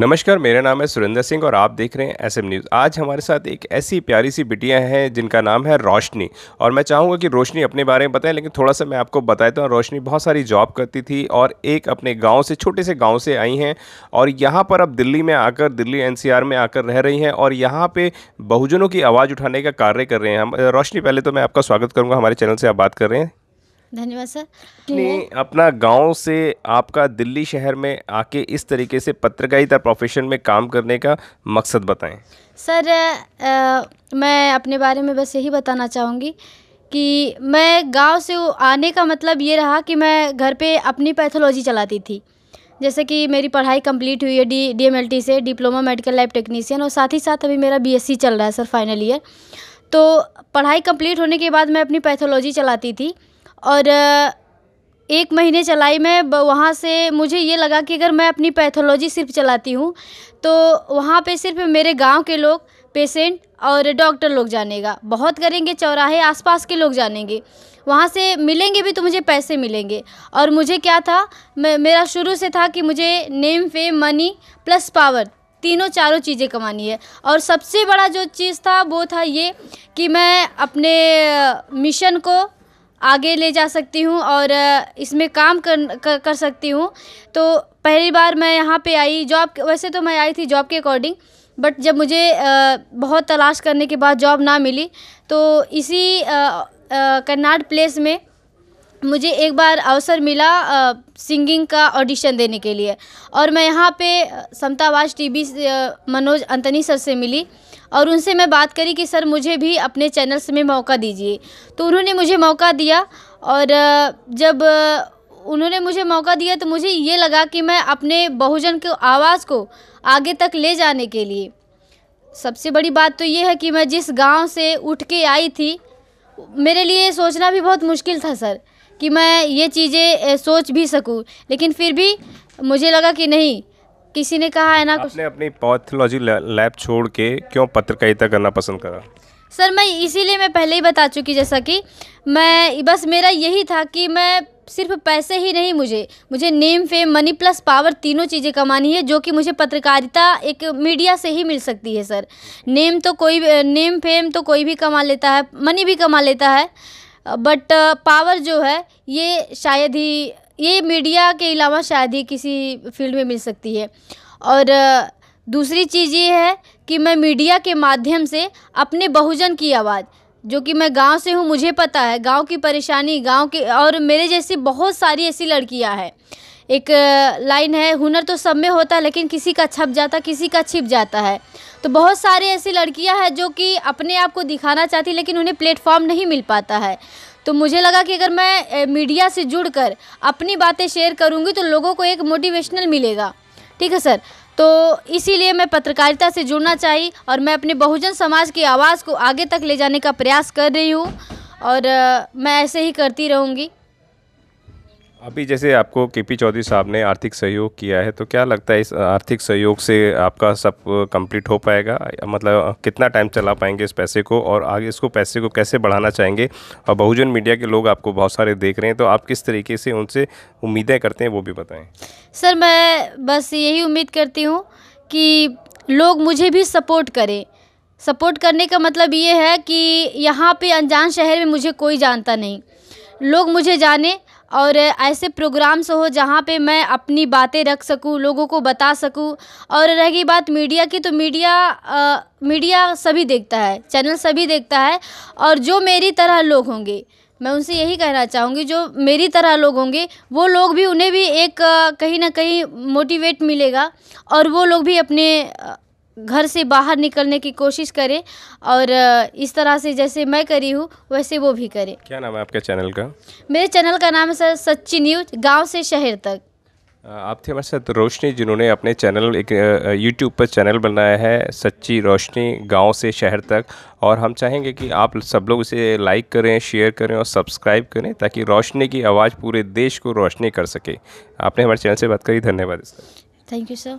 नमस्कार, मेरा नाम है सुरेंद्र सिंह और आप देख रहे हैं एस एम न्यूज़ आज हमारे साथ एक ऐसी प्यारी सी बिटिया हैं जिनका नाम है रोशनी। और मैं चाहूँगा कि रोशनी अपने बारे में बताएँ, लेकिन थोड़ा सा मैं आपको बताता हूँ। रोशनी बहुत सारी जॉब करती थी और एक अपने गाँव से, छोटे से गाँव से आई हैं। और यहाँ पर अब दिल्ली में आकर, दिल्ली एनसीआर में आकर रह रही हैं और यहाँ पर बहुजनों की आवाज़ उठाने का कार्य कर रहे हैं। हम, रोशनी, पहले तो मैं आपका स्वागत करूँगा। हमारे चैनल से आप बात कर रहे हैं। धन्यवाद सर। अपने अपना गाँव से आपका दिल्ली शहर में आके इस तरीके से पत्रकारिता प्रोफेशन में काम करने का मकसद बताएँ। सर आ, मैं अपने बारे में बस यही बताना चाहूँगी कि मैं गाँव से आने का मतलब ये रहा कि मैं घर पे अपनी पैथोलॉजी चलाती थी। जैसे कि मेरी पढ़ाई कंप्लीट हुई है D D M L T से डिप्लोमा मेडिकल लैब टेक्नीशियन और साथ ही साथ अभी मेरा बी एस सी चल रहा है सर फाइनल ईयर तो पढ़ाई कंप्लीट होने के बाद मैं अपनी पैथोलॉजी चलाती थी। और एक महीने चलाई मैं वहाँ से मुझे ये लगा कि अगर मैं अपनी पैथोलॉजी सिर्फ़ चलाती हूँ तो वहाँ पे सिर्फ़ मेरे गाँव के लोग, पेशेंट और डॉक्टर लोग जानेगा। बहुत करेंगे, चौराहे आसपास के लोग जानेंगे। वहाँ से मिलेंगे भी तो मुझे पैसे मिलेंगे। और मुझे क्या था मेरा शुरू से था कि मुझे name, fame, money plus power, तीनों चारों चीज़ें कमानी है। और सबसे बड़ा जो चीज़ था, वो था ये कि मैं अपने मिशन को आगे ले जा सकती हूँ और इसमें काम कर कर, सकती हूँ। तो पहली बार मैं यहाँ पे आई जॉब वैसे तो मैं आई थी जॉब के अकॉर्डिंग बट जब मुझे बहुत तलाश करने के बाद जॉब ना मिली तो इसी कन्नाड प्लेस में मुझे एक बार अवसर मिला सिंगिंग का ऑडिशन देने के लिए। और मैं यहाँ पे समतावाज टीवी मनोज अंतनी सर से मिली। और उनसे मैं बात करी कि, सर, मुझे भी अपने चैनल्स में मौका दीजिए। तो उन्होंने मुझे मौका दिया और जब उन्होंने मुझे मौका दिया तो मुझे ये लगा कि मैं अपने बहुजन के, आवाज़ को आगे तक ले जाने के लिए। सबसे बड़ी बात तो ये है कि मैं जिस गाँव से उठ के आई थी, मेरे लिए सोचना भी बहुत मुश्किल था, सर, कि मैं ये चीज़ें सोच भी सकूँ। लेकिन फिर भी मुझे लगा कि नहीं किसी ने कहा है ना कुछ? आपने अपनी पैथोलॉजी लैब छोड़ के क्यों पत्रकारिता करना पसंद करा? सर मैं इसीलिए मैं पहले ही बता चुकी जैसा कि मैं बस मेरा यही था कि मैं सिर्फ़ पैसे ही नहीं मुझे मुझे name fame money plus power तीनों चीज़ें कमानी है जो कि मुझे पत्रकारिता एक मीडिया से ही मिल सकती है सर। नेम तो कोई नेम फेम तो कोई भी कमा लेता है मनी भी कमा लेता है बट पावर जो है ये शायद ही ये मीडिया के अलावा शायद ही किसी फ़ील्ड में मिल सकती है। और दूसरी चीज़ ये है कि मैं मीडिया के माध्यम से अपने बहुजन की आवाज़, जो कि मैं गाँव से हूँ, मुझे पता है, गाँव की परेशानी, गाँव के, और मेरे जैसी बहुत सारी ऐसी लड़कियाँ हैं। एक लाइन है, हुनर तो सब में होता है लेकिन किसी का छप जाता, किसी का छिप जाता है। तो बहुत सारी ऐसी लड़कियाँ हैं, जो कि अपने आप को दिखाना चाहती, लेकिन उन्हें प्लेटफॉर्म नहीं मिल पाता है। तो मुझे लगा कि अगर मैं मीडिया से जुड़कर अपनी बातें शेयर करूँगी तो लोगों को एक मोटिवेशनल मिलेगा। ठीक है, सर? तो इसीलिए मैं पत्रकारिता से जुड़ना चाहिए और मैं अपने बहुजन समाज की आवाज़ को आगे तक ले जाने का प्रयास कर रही हूँ और मैं ऐसे ही करती रहूँगी। अभी जैसे आपको के पी चौधरी साहब ने आर्थिक सहयोग किया है तो क्या लगता है इस आर्थिक सहयोग से आपका सब कंप्लीट हो पाएगा? मतलब कितना टाइम चला पाएँगे इस पैसे को? और आगे इसको पैसे को कैसे बढ़ाना चाहेंगे? और बहुजन मीडिया के लोग आपको बहुत सारे देख रहे हैं तो आप किस तरीके से उनसे उम्मीदें करते हैं वो भी बताएँ। सर, मैं बस यही उम्मीद करती हूँ कि लोग मुझे भी सपोर्ट करें। सपोर्ट करने का मतलब ये है कि यहाँ पे अनजान शहर में मुझे कोई जानता नहीं। लोग मुझे जाने और ऐसे प्रोग्राम्स हो जहाँ पे मैं अपनी बातें रख सकूँ लोगों को बता सकूँ और रहेगी बात मीडिया की तो मीडिया आ, मीडिया सभी देखता है चैनल सभी देखता है और जो मेरी तरह लोग होंगे मैं उनसे यही कहना चाहूँगी जो मेरी तरह लोग होंगे वो लोग भी उन्हें भी एक कहीं ना कहीं मोटिवेट मिलेगा और वो लोग भी अपने घर से बाहर निकलने की कोशिश करें और इस तरह से जैसे मैं करी हूँ वैसे वो भी करें। क्या नाम है आपके चैनल का? मेरे चैनल का नाम है सर सच्ची न्यूज़ गाँव से शहर तक। आप थे हमारे साथ रोशनी जिन्होंने अपने चैनल एक यूट्यूब पर चैनल बनाया है सच्ची रोशनी गाँव से शहर तक। और हम चाहेंगे कि आप सब लोग इसे लाइक करें शेयर करें और सब्सक्राइब करें ताकि रोशनी की आवाज़ पूरे देश को रोशनी कर सके। आपने हमारे चैनल से बात करी धन्यवाद थैंक यू सर